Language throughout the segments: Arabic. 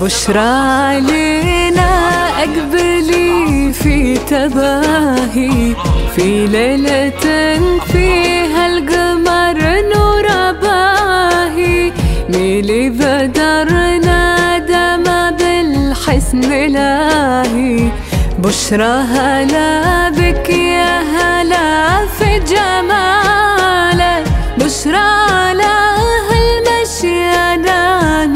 بشرى لنا أقبلي في تباهي في ليلة فيها القمر نور باهي. ميلي بدرنا دم بالحسن لاهي بشرى هلا بك يا هلا في جمالك بشرى لها المشينا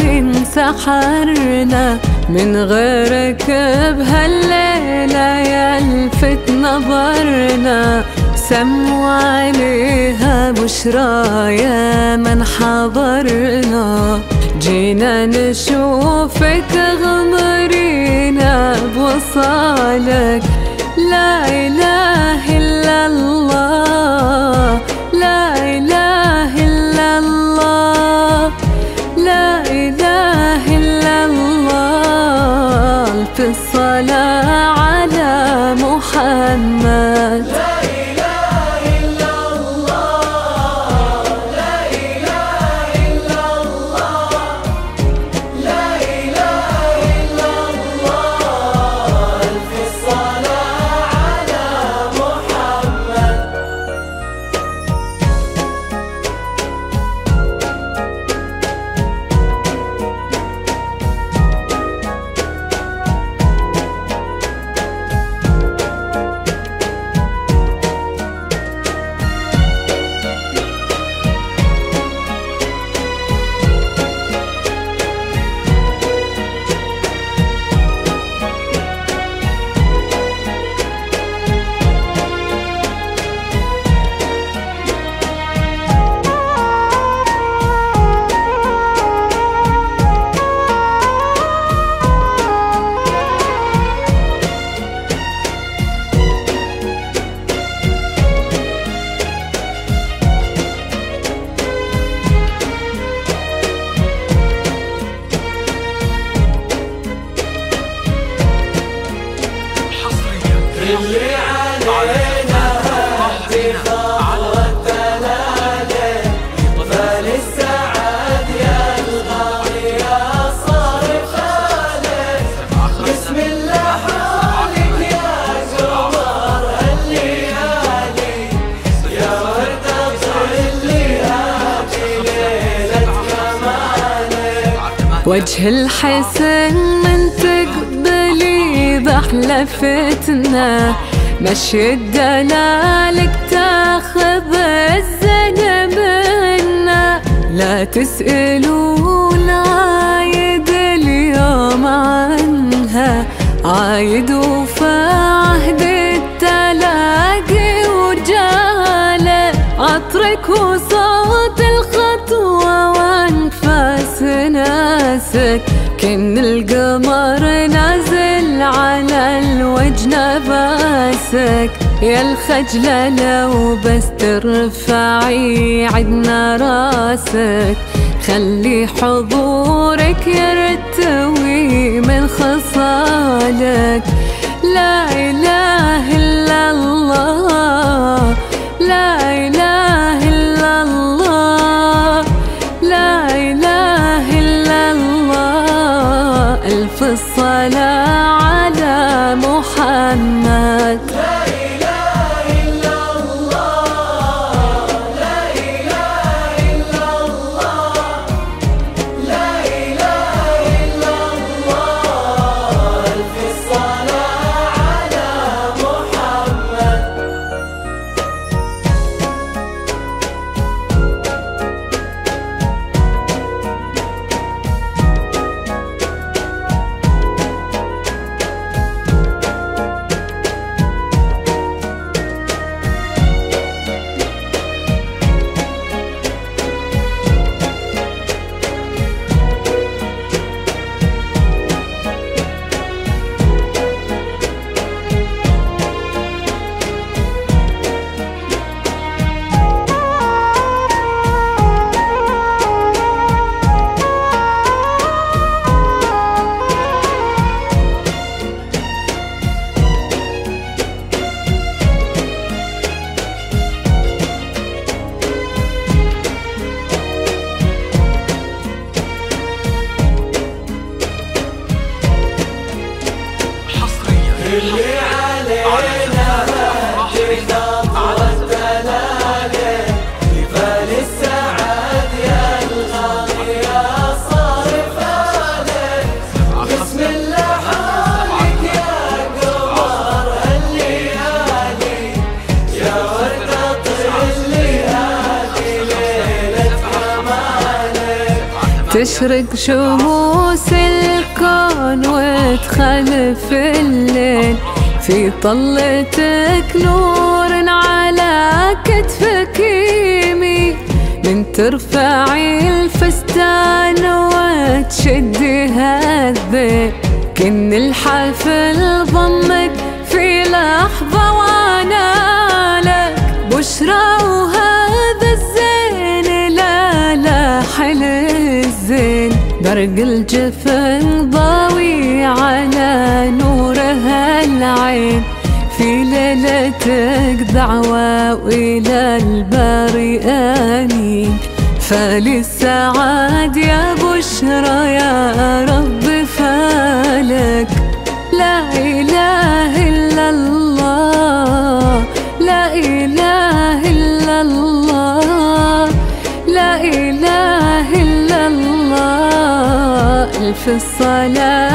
من سحرنا من غيرك بهالليلة يلفت نظرنا. سموا عليها بشرى يا من حضرنا. جينا نشوفك غمرينا بوصالك. لا إله محمد. وجه الحسن من تقبلي بحلفتنا مشي الدلالك تاخذ الزن منا. لا تسألون عايد اليوم عنها. عايد ناسك كن القمر نازل على الوجه نباسك يا الخجلة لو بس ترفعي عدنا راسك. خلي حضورك يرتوي من خصالك. لا إله Yeah. تشرق شموس الكون وتخلف الليل. في طلتك نور على كتفك يمي. من ترفعي الفستان وتشدي هالذيل كن الحفل ضمك في لحظة وأنا برق الجفن ضاوي على نورها العين. في ليلتك دعوة وإلى الباري آمين. فللسعاد يا بشرى يا رب فالك لا إله على محمد